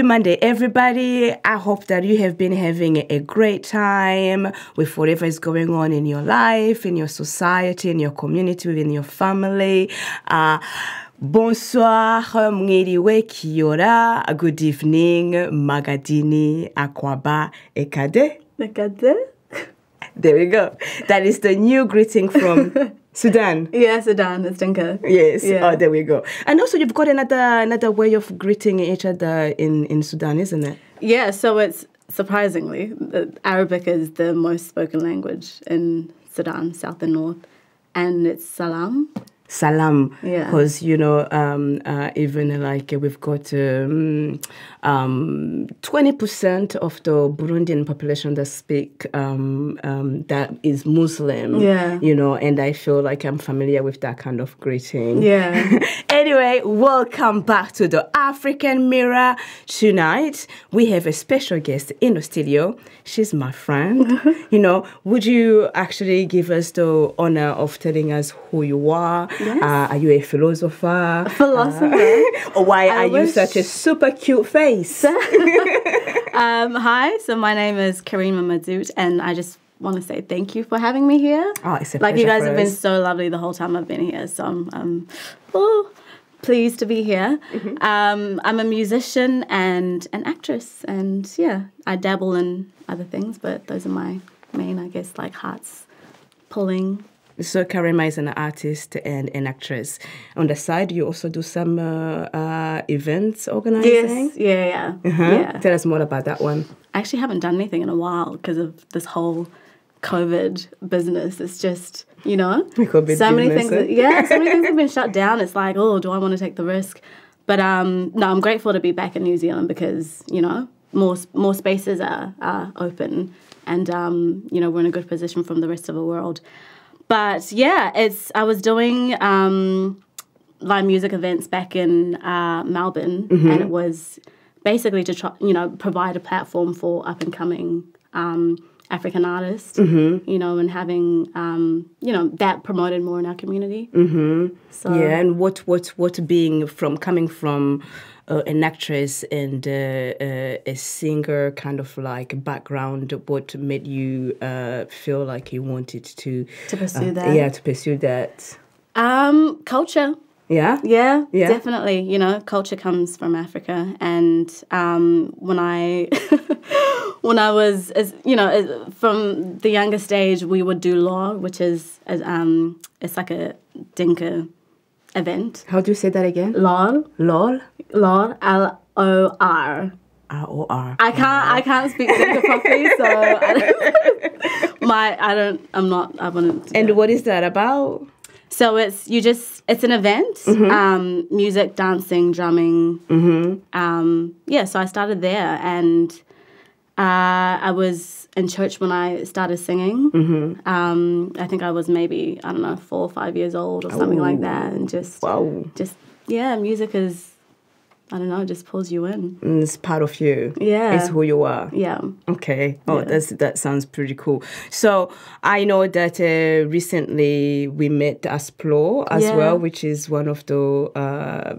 Happy Monday, everybody. I hope that you have been having a great time with whatever is going on in your life, in your society, in your community, within your family. Uh, bonsoir, mwiriwe, kia ora, good evening, magadini, akwaaba, ekade. Ekade? There we go. That is the new greeting from Sudan. Yeah, Sudan. It's Dinka. Yes. Yeah. Oh, there we go. And also, you've got another another way of greeting each other in in Sudan, isn't it? Yeah, so it's surprisingly, Arabic is the most spoken language in Sudan, south and north. And it's salam. Salam. Yeah. Because you know, um, uh, even like we've got um, um, 20% of the Burundian population that speak um, um, that is Muslim. Yeah. You know, and I feel like I'm familiar with that kind of greeting. Yeah. anyway, welcome back to the African Mirror. Tonight, we have a special guest in the studio. She's my friend. you know, would you actually give us the honor of telling us who you are? Yes. Uh, are you a philosopher? Philosopher. Uh, or why I are you such a super cute face? um, hi, so my name is Karima Madut, and I just want to say thank you for having me here. Oh, it's a like you guys have been so lovely the whole time I've been here, so I'm, I'm oh, pleased to be here. Mm-hmm. Um, I'm a musician and an actress, and yeah, I dabble in other things, but those are my main, I guess, like hearts pulling. So Karima is an artist and an actress. On the side, you also do some uh, uh, events organizing. Yes, yeah, yeah, Huh? yeah. Tell us more about that one. I actually haven't done anything in a while because of this whole COVID business. It's just, you know, COVID so many business, things. eh? that- yeah, so many things have been shut down. It's like, oh, do I want to take the risk? But um, no, I'm grateful to be back in New Zealand because you know more more spaces are, are open, and um, you know we're in a good position from the rest of the world. But yeah, it's I was doing um, live music events back in uh, Melbourne, and it was basically to try, you know, provide a platform for up and coming um, African artists, you know, and having um, you know that promoted more in our community. Mm-hmm. So Yeah, and what what what being from coming from uh, an actress and uh, uh, a singer kind of like background, what made you uh, feel like you wanted to To pursue uh, that? Yeah, to pursue that. um, culture. Yeah. Yeah, Yeah. definitely. You know, culture comes from Africa, and um, when I when I was, as you know, from the youngest age, we would do law, which is as, um, it's like a Dinka event. How do you say that again? Law, Lol. law, L O R. R O R. I can't I can't speak Dinka properly, so I don't, my I don't I'm not I wouldn't. And what is that about? So it's you just it's an event, Mm-hmm. um, music, dancing, drumming. Um, yeah, so I started there, and uh, I was in church when I started singing. Mm-hmm. Um, I think I was maybe I don't know four or five years old or something like that, and just Wow. just yeah, music is I don't know, it just pulls you in. Mm, It's part of you. Yeah. It's who you are. Yeah. Okay. Oh, Yeah. that's that sounds pretty cool. So I know that uh, recently we met at Splore as Yeah. well, which is one of the uh,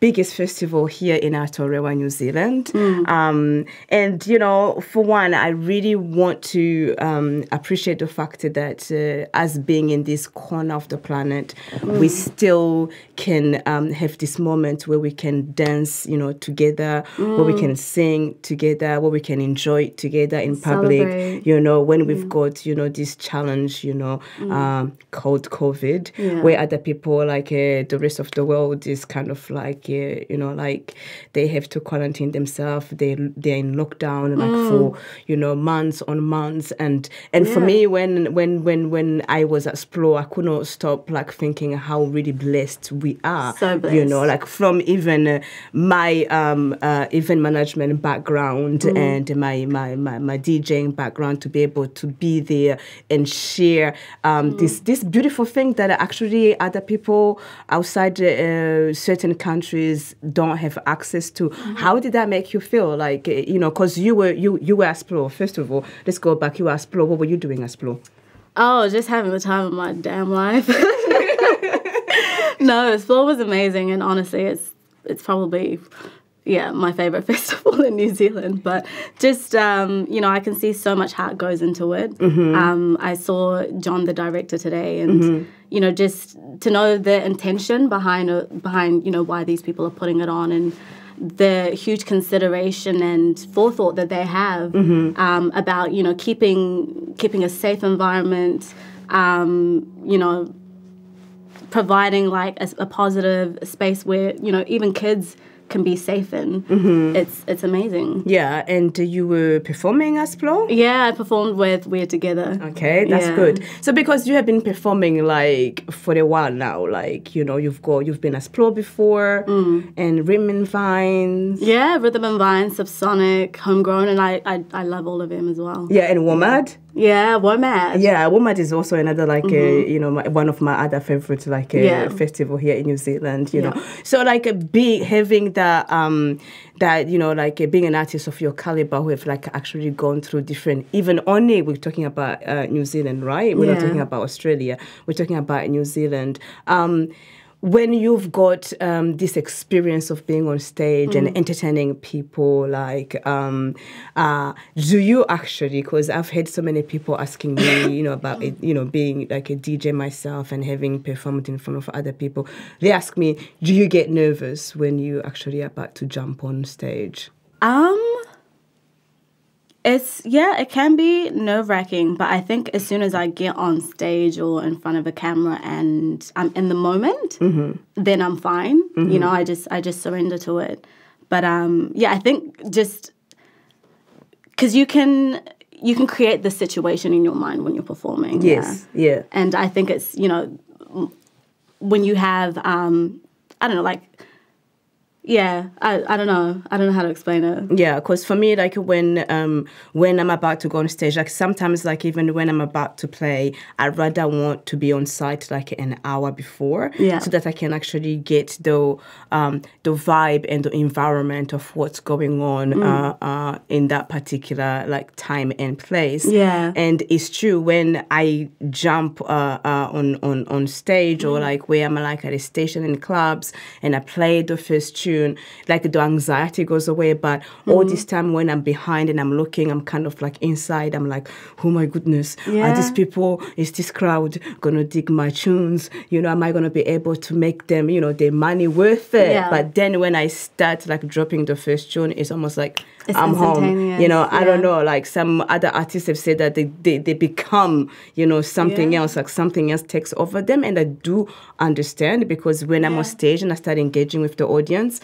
biggest festival here in Aotearoa, New Zealand. Hmm. Um, and you know, for one, I really want to um, appreciate the fact that uh, as being in this corner of the planet, Hmm. we still can um, have this moment where we can dance, you know, together, where we Hmm. can sing together, where we can enjoy together in public. Celebrate. You know, when we've got you know this challenge, you know, um, called COVID, Yeah. where other people like uh, the rest of the world is kind of like you know like they have to quarantine themselves. They they're in lockdown like for you know months on months, and and for me when when when when I was at Splore, I could not stop like thinking how really blessed we are. So You know, like from even uh, my um, uh, event management background and my, my, my, my DJing background to be able to be there and share um, this this beautiful thing that actually other people outside uh, certain countries don't have access to. How did that make you feel? Like uh, you know, because you were you you were at Splore first of all. Let's go back. You were at Splore. What were you doing at Splore? Oh, just having the time of my damn life. no, Splore was amazing, and honestly, it's it's probably yeah, my favorite festival in New Zealand. But just um, you know, I can see so much heart goes into it. Mm-hmm. Um, I saw John, the director, today, and you know, just to know the intention behind uh, behind you know why these people are putting it on and the huge consideration and forethought that they have um, about you know keeping keeping a safe environment. Um, you know, providing like a, a positive space where you know even kids can be safe in. It's it's amazing. Yeah, and you were performing at Splore? Yeah, I performed with We're Together. Okay, that's Yeah. good. So because you have been performing like for a while now, like you know, you've got you've been at Splore before Mm. and Rhythm and Vines. Yeah, Rhythm and Vine, Subsonic, Homegrown, and I, I I love all of them as well. Yeah, and Womad. Yeah, WOMAD. Yeah, Womad is also another like uh, you know my, one of my other favorite like uh. Yeah. festival here in New Zealand. You know, so like a big having that um that you know like uh, being an artist of your caliber who have like actually gone through different even only we're talking about uh, New Zealand, right? We're not talking about Australia. We're talking about New Zealand. Um, when you've got um, this experience of being on stage Mm. and entertaining people, like, um, uh, do you actually? Because I've had so many people asking me, you know, about it, you know, being like a DJ myself and having performed in front of other people. They ask me, do you get nervous when you actually are about to jump on stage? Um, it's yeah, it can be nerve wracking, but I think as soon as I get on stage or in front of a camera and I'm in the moment, then I'm fine. You know, I just I just surrender to it. But um, yeah, I think just because you can you can create the situation in your mind when you're performing. Yes, yeah. and I think it's you know when you have um, I don't know like yeah I, I don't know I don't know how to explain it. Yeah, because for me, like when um when I'm about to go on stage, like sometimes like even when I'm about to play, I rather want to be on site like an hour before, Yeah. so that I can actually get the um the vibe and the environment of what's going on Mm. uh, uh in that particular like time and place. Yeah. and it's true when I jump uh, uh on on on stage or like where I'm like at a station in clubs and I play the first tune, like the anxiety goes away. But all mm-hmm. this time when I'm behind and I'm looking, I'm kind of like inside. I'm like, oh my goodness, are these people? Is this crowd gonna dig my tunes? You know, am I gonna be able to make them, you know, their money worth it? Yeah. But then when I start like dropping the first tune, it's almost like It's I'm home. You know, I don't know. Like some other artists have said that they they, they become, you know, something Yeah. else. Like something else takes over them, and I do understand because when I'm on stage and I start engaging with the audience,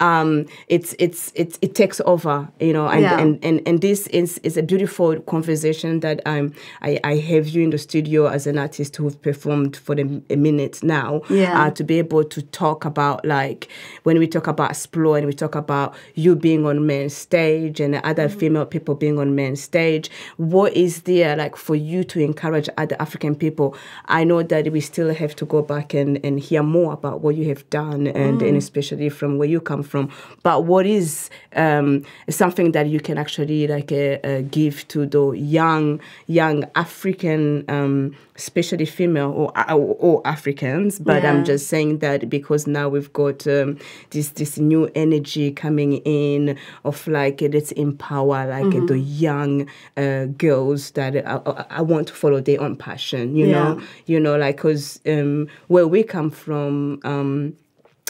um, it's it's it's it takes over. You know, and Yeah. and, and and this is is a beautiful conversation that I'm I, I have you in the studio as an artist who've performed for the, a minute now. Yeah. Uh, to be able to talk about like when we talk about Splore and we talk about you being on main stage and other female people being on main stage what is there like for you to encourage other african people i know that we still have to go back and, and hear more about what you have done and, and especially from where you come from. But what is um, something that you can actually like uh, uh, give to the young young african um, especially female or, or, or africans? But i'm just saying that because now we've got um, this this new energy coming in of like uh, let's empower like uh, the Mm-hmm. young uh, girls that I, I, want to follow their own passion you know? You know like because um, where we come from um,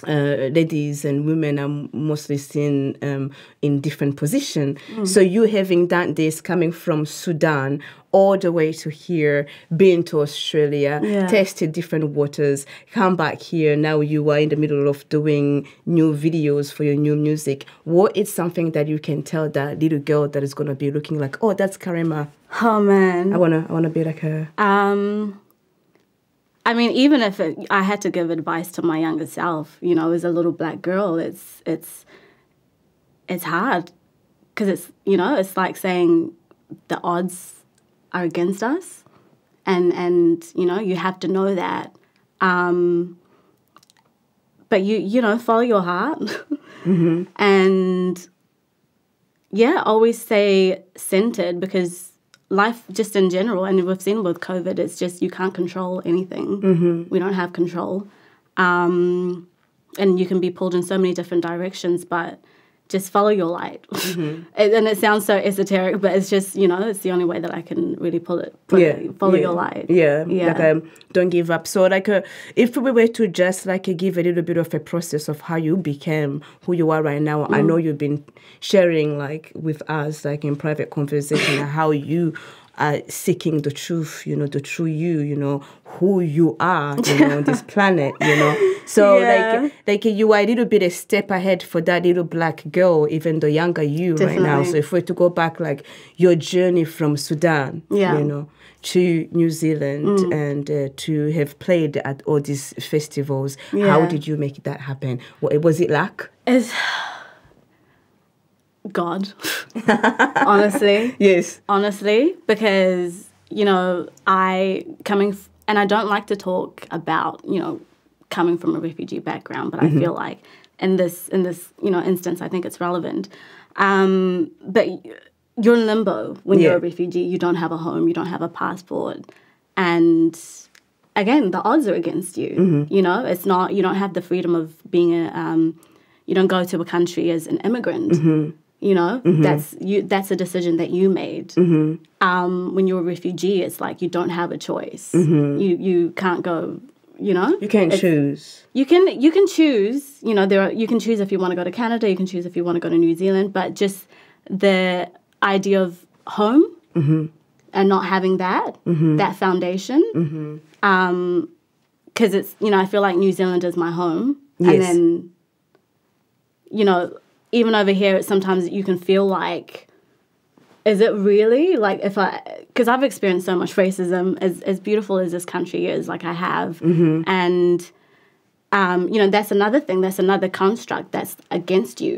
uh, ladies and women are mostly seen um, in different position. Mm. So you having done this coming from Sudan all the way to here, been to Australia, Yeah. tested different waters, come back here. Now you are in the middle of doing new videos for your new music. What is something that you can tell that little girl that is gonna be looking like, oh, that's Karima. Oh man. I wanna, I wanna be like her. Um, I mean, even if it, I had to give advice to my younger self, you know, as a little black girl, it's it's it's hard. Because it's you know it's like saying the odds are against us, and and you know you have to know that. Um, but you you know follow your heart, and yeah, always stay centered because life, just in general, and we've seen with COVID, it's just you can't control anything. We don't have control. Um, and you can be pulled in so many different directions, but just follow your light. Mm-hmm. and, and it sounds so esoteric, but it's just, you know, it's the only way that I can really pull it. Put it follow yeah, your light. Yeah, Yeah. Like um, don't give up. So like, uh, if we were to just like uh, give a little bit of a process of how you became who you are right now, I know you've been sharing like with us like in private conversation how you are seeking the truth. You know, the true you. You know who you are. You know on this planet. You know. So Yeah. like like you are a little bit a step ahead for that little black girl, even the younger you right now. So if we're to go back like your journey from Sudan, Yeah. you know, to New Zealand and uh, to have played at all these festivals. How did you make that happen? What, was it luck? Is God, honestly. Yes. honestly, because you know I coming f- and I don't like to talk about you know coming from a refugee background, but I feel like in this in this you know instance, I think it's relevant. Um, but you're in limbo when you're a refugee. You don't have a home. You don't have a passport, and again, the odds are against you. You know, it's not you don't have the freedom of being a um, you don't go to a country as an immigrant. You know, mm-hmm. that's you. That's a decision that you made. Mm-hmm. Um, when you're a refugee, it's like you don't have a choice. Mm-hmm. You you can't go. You know, You can't choose. you can you can choose. You know, there are, you can choose if you want to go to Canada. You can choose if you want to go to New Zealand. But just the idea of home and not having that that foundation, um, because it's you know I feel like New Zealand is my home, and then you know even over here, it's sometimes you can feel like is it really? Like if i because i've experienced so much racism as as beautiful as this country is like i have. And um you know that's another thing that's another construct that's against you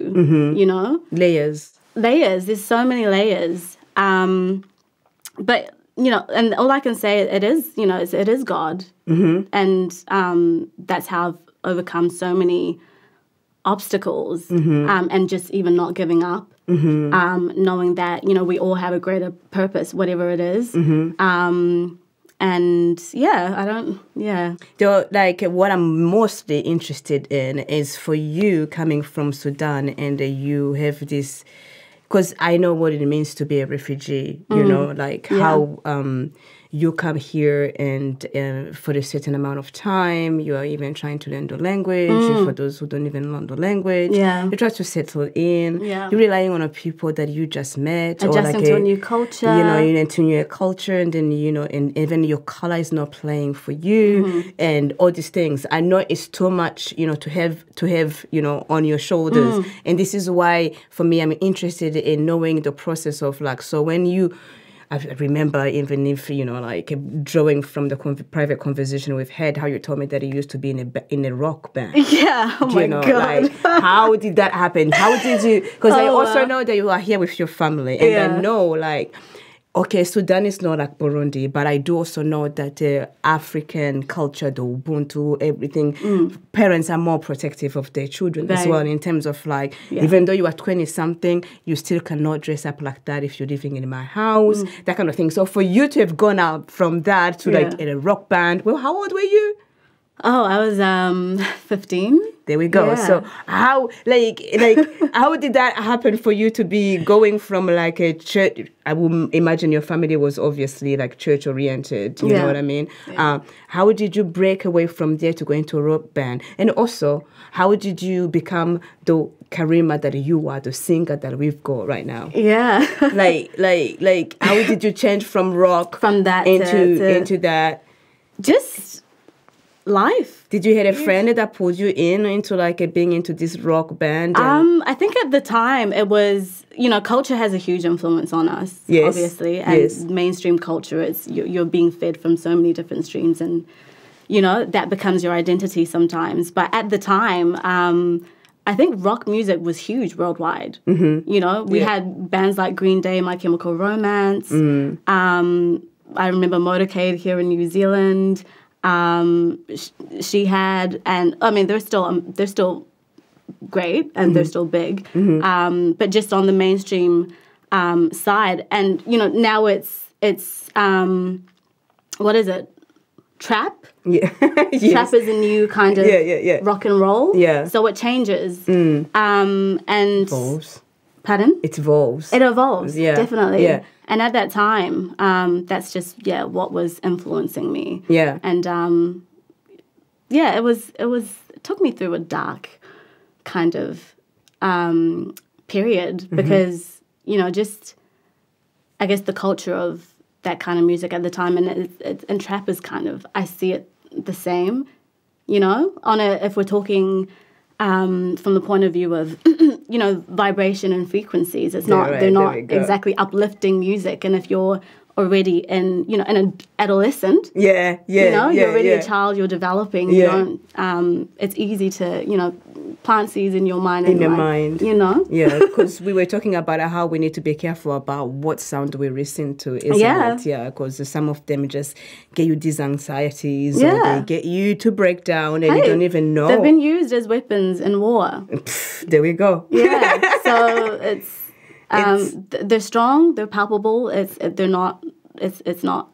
you know? Layers. layers. There's so many layers. Um but you know and all i can say it is you know it is god. And um that's how i've overcome so many obstacles um, and just even not giving up. Um, knowing that you know we all have a greater purpose whatever it is. Um, and yeah i don't yeah. So, like, what I'm mostly interested in is for you coming from Sudan and uh, you have this, because I know what it means to be a refugee, you know, like how um, you come here and uh, for a certain amount of time, you are even trying to learn the language. For those who don't even learn the language, Yeah. you try to settle in. Yeah. You're relying on the people that you just met. or Adjusting like to a new culture. You know, you know, to new culture, and then you know, and even your color is not playing for you, Mm-hmm. and all these things. I know it's too much, you know, to have to have, you know, on your shoulders, Mm. and this is why, for me, I'm interested in knowing the process of like. So when you. I remember even if you know like drawing from the con- private conversation we've had how you told me that you used to be in a in a rock band yeah oh my know, god like how did that happen? How did you? Because I Oh, also wow. know that you are here with your family, and Yeah. I know like. Okay, Sudan is not like Burundi, but I do also know that the African culture, the Ubuntu, everything, mm. parents are more protective of their children as well in terms of like, Yeah. even though you are 20 something, you still cannot dress up like that if you're living in my house, mm. that kind of thing. So for you to have gone out from that to like Yeah. in a rock band, well, how old were you? Oh i was um 15 There we go. Yeah. So how like like how did that happen for you to be going from like a church? I would imagine your family was obviously like church oriented. You know what I mean? Um, how did you break away from there to go into a rock band? And also, how did you become the Karima that you are, the singer that we've got right now? yeah like like like how did you change from rock From that to- into to- into that? just life Did you have a friend that pulled you in into like a, being into this rock band? and- Um, I think at the time it was, you know, culture has a huge influence on us, Yes, obviously, and yes. mainstream culture. It's you're, you're being fed from so many different streams, and you know that becomes your identity sometimes. But at the time, um, I think rock music was huge worldwide. Mm-hmm. You know, we Yeah. had bands like Green Day, My Chemical Romance. Mm. Um, I remember Motorcade here in New Zealand. Um, sh- she had, and I mean, they're still um, they're still great and they're still big, um, but just on the mainstream um, side, and you know now it's it's um, what is it? trap. Yeah. Trap is a new kind of Yeah, yeah, yeah. rock and roll. Yeah. So it changes. Um, and evolves. Pardon? It evolves. It evolves. Yeah, Definitely. yeah. And at that time, um, that's just yeah what was influencing me. yeah. And um, yeah, it was it was it took me through a dark kind of um, period Mm-hmm. because you know just I guess the culture of that kind of music at the time and it, it, and trap is kind of I see it the same, you know. On a if we're talking um, from the point of view of you know vibration and frequencies, it's not right, they're not exactly uplifting music. And if you're already in you know in an adolescent, yeah. Yeah. you know yeah, you're already yeah. a child you're developing you Yeah. don't um, it's easy to you know plant seeds in your mind In your mind. you know Yeah, because we were talking about how we need to be careful about what sound we listen to, isn't Yeah. it? Yeah, because some of them just get you these anxieties, or Yeah. they get you to break down, and you don't even know. they've been used as weapons in war there we go. yeah so it's um, th- they're strong they're palpable it's they're not it's it's not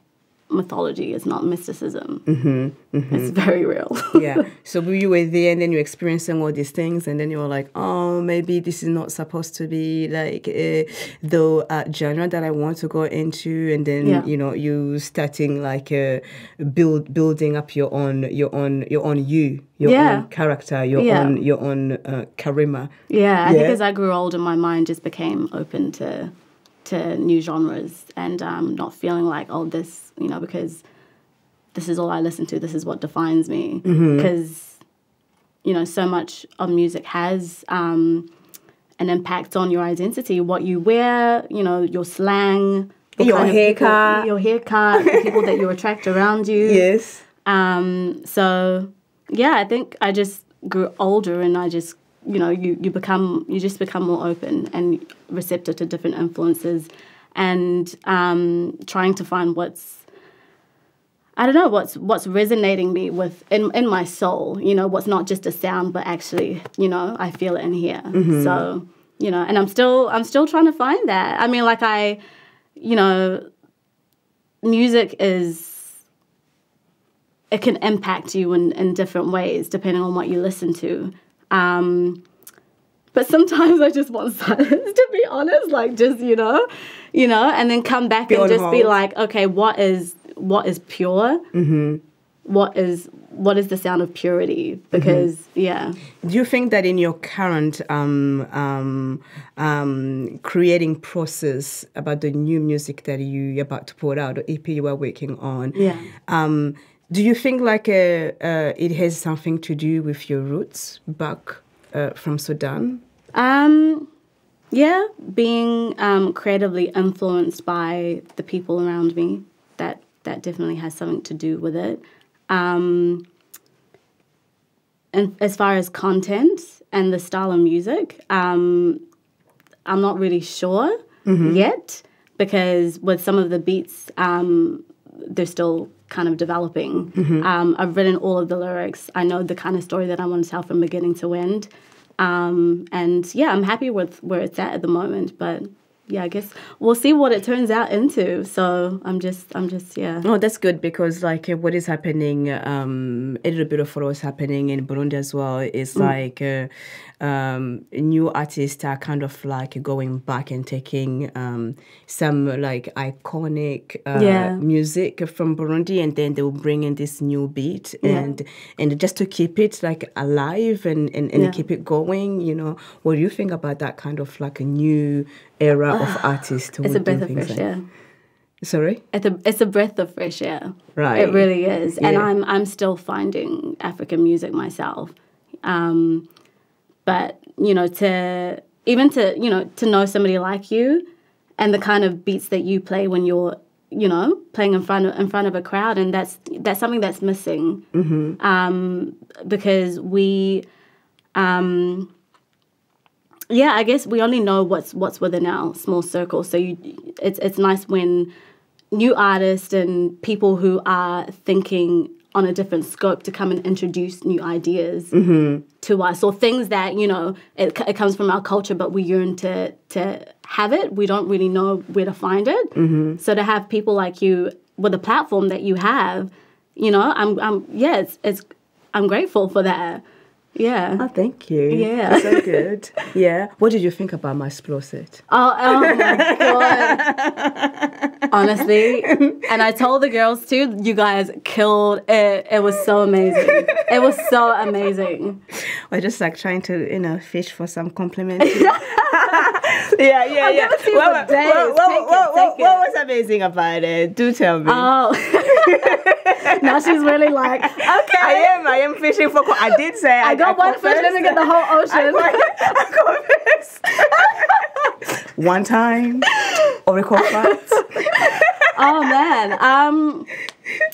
mythology it's not mysticism mm-hmm, it's very real yeah. So you were there, and then you're experiencing all these things, and then you were like, oh, maybe this is not supposed to be like uh, the uh, genre that I want to go into, and then Yeah. you know you starting like uh, build building up your own your own your own you, your Yeah. own character, your Yeah. own your own uh, charisma. Yeah, I think as I grew older, my mind just became open to to new genres and um, not feeling like, oh, this, you know, because this is all I listen to. This is what defines me. Because you know, so much of music has um, an impact on your identity, what you wear, you know, your slang, Your of people- haircut. your haircut, the people that you attract around you. Yes. Um, so yeah, I think I just grew older and I just you know you you become you just become more open and receptive to different influences and um, trying to find what's I don't know what's what's resonating me with in in my soul. You know what's not just a sound, but actually you know I feel it in here. So you know, and I'm still I'm still trying to find that. I mean, like I, you know, music is it can impact you in, in different ways depending on what you listen to. Um, but sometimes I just want silence, to be honest. Like just you know, you know, and then come back Be and just be like, okay, what is what is pure? Mm-hmm. is what is the sound of purity? Because yeah, Do you think that in your current um, um, um, creating process about the new music that you're about to put out, or EP you are working on, Yeah. Do you think like uh, uh, it has something to do with your roots back uh, from Sudan? Um, yeah, being um, creatively influenced by the people around me that that definitely has something to do with it. Um, and as far as content and the style of music, um, I'm not really sure yet because with some of the beats, um, they're still kind of developing. Um, I've written all of the lyrics. I know the kind of story that I want to tell from beginning to end. Um, and yeah, I'm happy with where it's at at the moment. But yeah, I guess we'll see what it turns out into. So I'm just, I'm just, yeah. Oh, that's good because like what is happening, um, a little bit of what was happening in Burundi as well is like uh, um, new artists are kind of like going back and taking um, some like iconic uh, Yeah. music from Burundi and then they will bring in this new beat Yeah. and and just to keep it like alive and, and, and Yeah. keep it going, you know. What do you think about that kind of like a new era of artists? who It's a breath of fresh like- air. Sorry? It's a, it's a breath of fresh air. Right. It really is. And I'm, I'm still finding African music myself. Um, but, you know, to even to, you know, to know somebody like you and the kind of beats that you play when you're, you know, playing in front of, in front of a crowd. And that's, that's something that's missing. Um, because we, um, yeah, I guess we only know what's what's within our small circle. So you, it's it's nice when new artists and people who are thinking on a different scope to come and introduce new ideas mm-hmm. to us or things that you know it, it comes from our culture but we yearn to to have it we don't really know where to find it mm-hmm. so to have people like you with a platform that you have you know, I'm, I'm, yeah, it's, it's, I'm grateful for that. Yeah. Oh, thank you. Yeah. So good. yeah. What did you think about my Splore set? Oh, oh my god. Honestly. And I told the girls too, you guys killed it. It was so amazing. It was so amazing. We're just like trying to, you know, fish for some compliments. yeah, yeah, yeah. What, what, was amazing about it? Do tell me. Oh. Now she's really like, okay. I am. I am fishing for. co- I did say I, I got one fish, let me get the whole ocean. I confessed. one time, ORIKoL facts. oh man um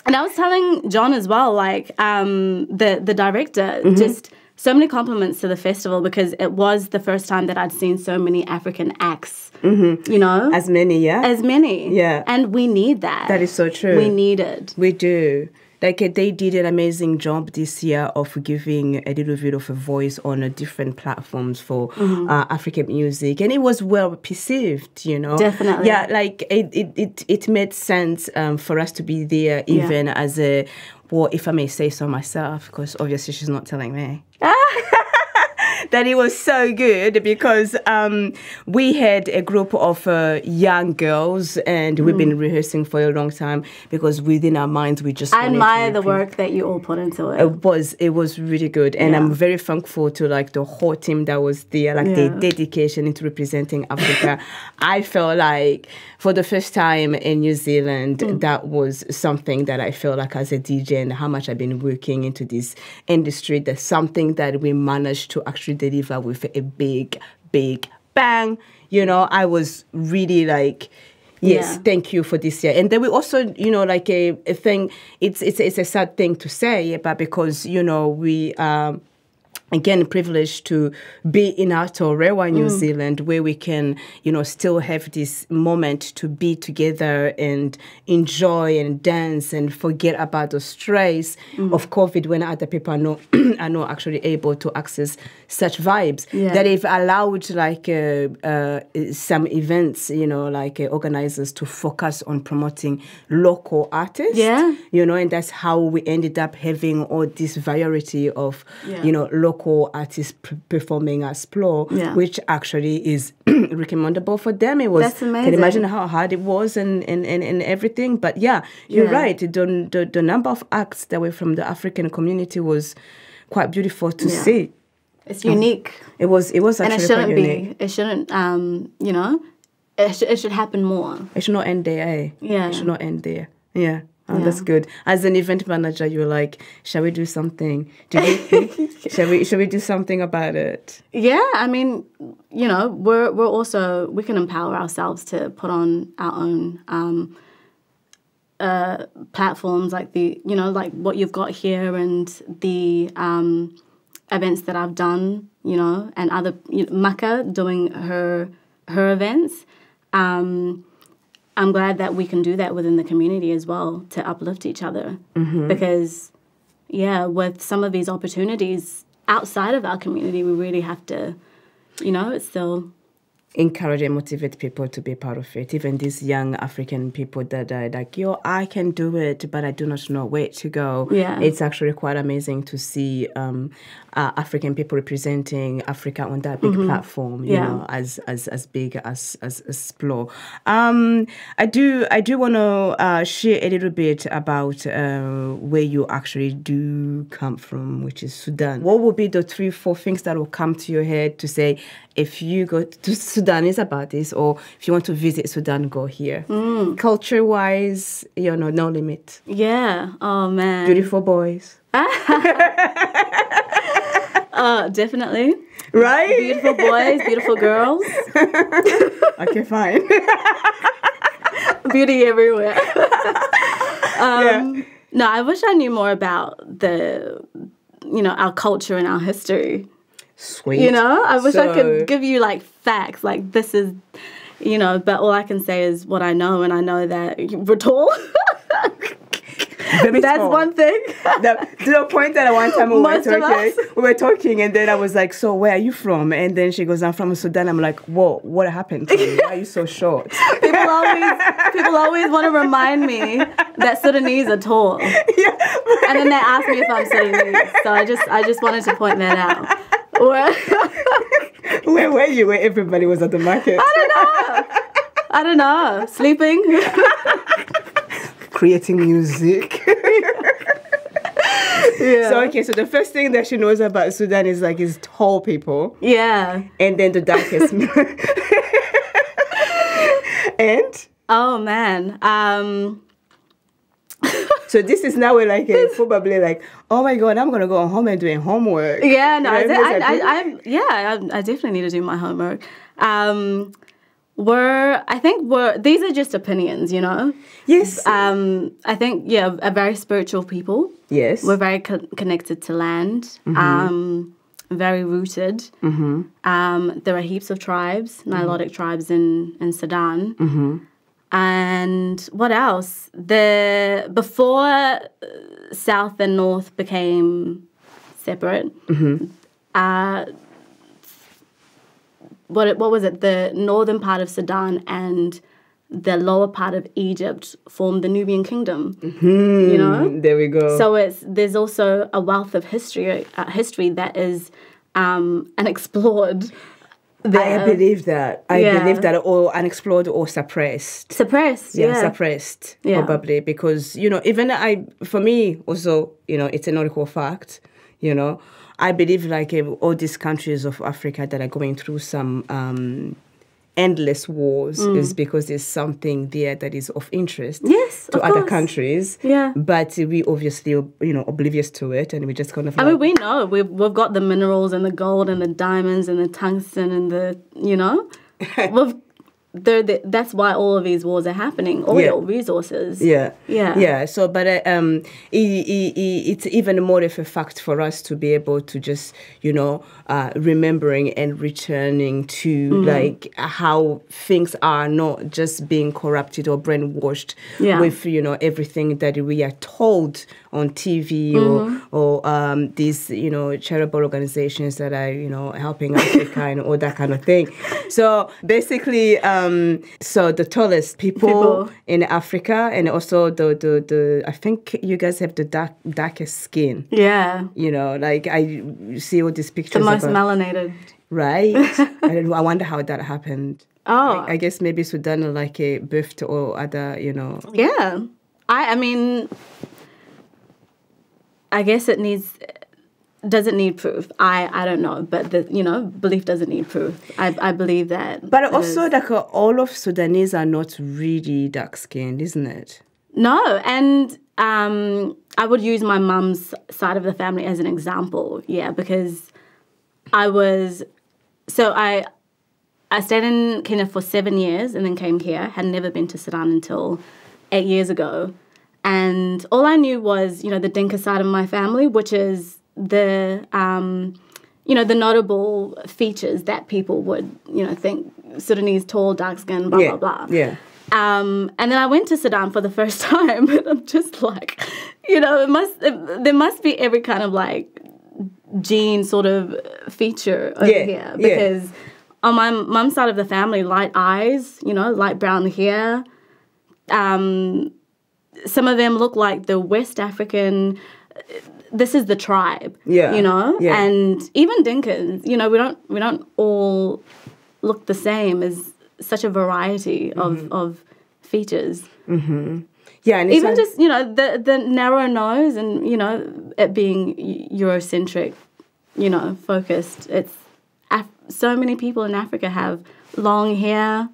and i was telling john as well like um the the director Mm-hmm. just so many compliments to the festival because it was the first time that i'd seen so many african acts you know Mm-hmm. As many, yeah. as many Yeah. and we need that that is so true. we need it We do. Like they did an amazing job this year of giving a little bit of a voice on uh, different platforms for Mm-hmm. uh, African music, and it was well perceived. You know, Definitely. Yeah, like it it it, it made sense um, for us to be there, Yeah. even as a well, if I may say so myself, because obviously she's not telling me. That it was so good because um, we had a group of uh, young girls and we've been rehearsing for a long time because within our minds we just i admire the work that you all put into it It was it was really good, and Yeah. I'm very thankful to like the whole team that was there, like Yeah. the dedication into representing Africa. I felt like for the first time in New Zealand, Mm. that was something that I felt like as a DJ and how much I've been working into this industry. That's something that we managed to actually deliver with a big, big bang. You know, I was really like. Yes, Yeah. thank you for this year. And then we also, you know, like a, a thing. It's it's it's a sad thing to say, but because you know we um again privileged to be in Aotearoa, New Zealand, where we can, you know, still have this moment to be together and enjoy and dance and forget about the stress of COVID when other people are not are not actually able to access such vibes. Yeah. That they've allowed like uh, uh, some events, you know, like uh, organizers to focus on promoting local artists. Yeah. You know, and that's how we ended up having all this variety of, Yeah. you know, local artists p- performing at Splore, Yeah. which actually is recommendable for them. It was, That's can amazing. imagine how hard it was and, and, and, and everything. But yeah, you're Yeah. right. The, the, the number of acts that were from the African community was quite beautiful to Yeah. see. it's unique It was, it was and actually it shouldn't quite unique. be it shouldn't um you know it, sh- it should happen more It should not end there, eh? Yeah. It should not end there. Yeah. Oh, Yeah. that's good. As an event manager, you're like, shall we do something? Do think, shall we shall we do something about it? Yeah, I mean, you know, we're we're also we can empower ourselves to put on our own um, uh, platforms like the you know like what you've got here and the um, events that I've done, you know, and other you know, Maka doing her her events. Um, I'm glad that we can do that within the community as well to uplift each other. Mm-hmm. Because yeah, with some of these opportunities outside of our community, we really have to, you know, it's still encourage and motivate people to be part of it. Even these young African people that are like, yo, I can do it, but I do not know where to go. Yeah. It's actually quite amazing to see um, uh, African people representing Africa on that big platform, you. Yeah. know, as, as, as big as, as, as. Um, I do, I do want to uh, share a little bit about uh, where you actually do come from, which is Sudan. What would be the three, four things that will come to your head to say, if you go to Sudan is about this, or if you want to visit Sudan, go here. Mm. Culture wise, you know, no limit. yeah. Oh man. Beautiful boys, Uh, definitely. right? Beautiful boys, beautiful girls, okay, fine. beauty everywhere. yeah. Um, No, I wish I knew more about the, you know, our culture and our history. Sweet. You know, I wish I could give you like facts, like this is, you know, but all I can say is what I know, and I know that we're tall. Very That's one thing. the, to the point that one time we were Most of talking, we were talking, and then I was like, "So where are you from?" And then she goes, "I'm from Sudan." I'm like, "Whoa, what happened to you? Why are you so short?" People people always people always want to remind me that Sudanese are tall, yeah. and then they ask me if I'm Sudanese. So I just I just wanted to point that out. Where- Where were you? Where everybody was at the market I don't know. I don't know. Sleeping. creating music. yeah. So okay, so the first thing that she knows about Sudan is like is tall people, yeah. and then the darkest. and Oh man. Um. So this is now where like a, probably like, oh my god, I'm gonna go home and doing homework. Yeah. No. I, You know, I, I, I, I, yeah. I, I definitely need to do my homework. Um. We're. I think we're. These are just opinions. You know. yes, Um. I think yeah. A very spiritual people. yes, We're very co- connected to land. Um. Very rooted. Mm-hmm. Um. There are heaps of tribes, Nilotic tribes in in Sudan. Mm-hmm. And what else? The before uh, South and North became separate. Uh, what what was it? The northern part of Sudan and the lower part of Egypt formed the Nubian kingdom. You know. there we go. So it's there's also a wealth of history uh, history that is um, unexplored. I believe that. I Yeah. believe that or unexplored or suppressed. suppressed. yeah, Yeah. suppressed Yeah. probably because you know even I for me also you know it's a nautical fact you know I believe like all these countries of Africa that are going through some um, endless wars Mm. is because there's something there that is of interest Yes, to other course. countries Yeah. but we obviously you know oblivious to it and we just kind of I like, mean, we know we've we've got the minerals and the gold and the diamonds and the tungsten and the you know, we've they're the, that's why all of these wars are happening. Oil resources. Yeah. Yeah. Yeah. So, but uh, um, i i i it's even more of a fact for us to be able to just, you know, uh, remembering and returning to Mm-hmm. like how things are not just being corrupted or brainwashed Yeah. with, you know, everything that we are told on TV Mm-hmm. or, or um, these, you know, charitable organizations that are, you know, helping Africa and all that kind of thing. So basically, um, Um, so the tallest people, People. in Africa and also the, the, the I think you guys have the dark, darkest skin. Yeah. You know, like I see all these pictures. The most about, melanated. right? I don't. I wonder how that happened. Oh. I, I guess maybe Sudan are like a birthed or other, you know. Yeah. I I mean I guess it needs doesn't need proof. I I don't know, but the you know, belief doesn't need proof. I I believe that. But also, is- like all of Sudanese are not really dark skinned, isn't it? No, and um, I would use my mum's side of the family as an example. Yeah, because I was so I I stayed in Kenya for seven years and then came here. Had never been to Sudan until eight years ago, and all I knew was you know the Dinka side of my family, which is the um, you know the notable features that people would you know think Sudanese tall, dark skin, blah yeah. blah blah. Yeah. Um, and then I went to Sudan for the first time, and I'm just like, you know, it must it, there must be every kind of like gene sort of feature over Yeah, here yeah. because on my mum's side of the family, light eyes, you know, light brown hair. Um, some of them look like the West African. This is the tribe, Yeah, you know, yeah. and even Dinkins, you know, we don't we don't all look the same as such a variety of Mm-hmm. of features. Yeah. And Even like- just you know the the narrow nose and you know it being Eurocentric, you know, focused. It's Af- so many people in Africa have long hair,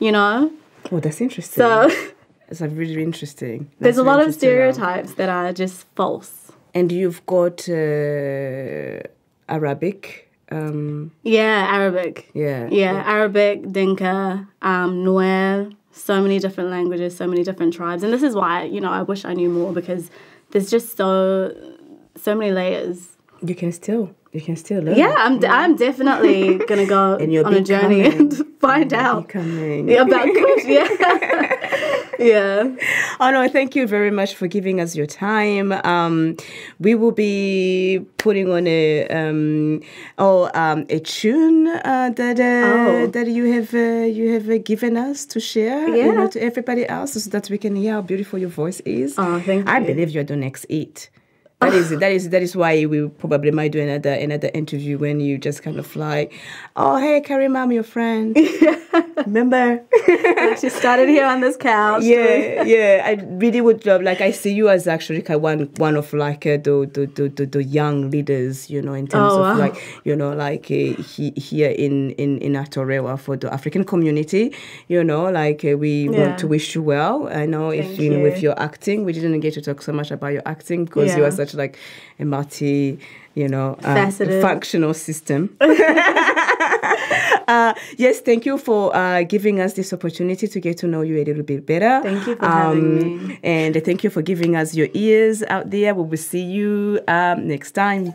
you know. Oh, that's interesting. So It's like really interesting. there's That's a lot of now. stereotypes that are just false. And you've got uh, Arabic. Um, Yeah, Arabic. yeah. Yeah, Arabic, Dinka, um, Nuer, so many different languages, so many different tribes. And this is why, you know, I wish I knew more because there's just so so many layers. You can still, you can still learn. Yeah, I'm, I'm definitely going to go on a journey becoming- and find out Becoming. about Kush. Yeah. yeah. Oh no, thank you very much for giving us your time. Um, we will be putting on a um, oh um, a tune uh, that uh, Oh. that you have uh, you have uh, given us to share you know, Yeah. to everybody else so that we can hear how beautiful your voice is. Oh, thank I you. believe you're the next eight. That is that is that is why we probably might do another another interview when you just kind of like, oh hey Karima, I'm your friend. Remember? She started here on this couch. yeah, yeah. I really would love. Like, I see you as actually kind of one one of like uh, the, the the the the young leaders. You know, in terms Oh, of wow. like you know like uh, he, here in in in Aotearoa for the African community. You know, like uh, we Yeah. want to wish you well. I know if Thank you know with you. your acting, we didn't get to talk so much about your acting because you Yeah. are such like a multi. You know, uh, functional system. Uh, yes, thank you for uh, giving us this opportunity to get to know you a little bit better. Thank you for having me. And thank you for giving us your ears out there. We will see you um, next time.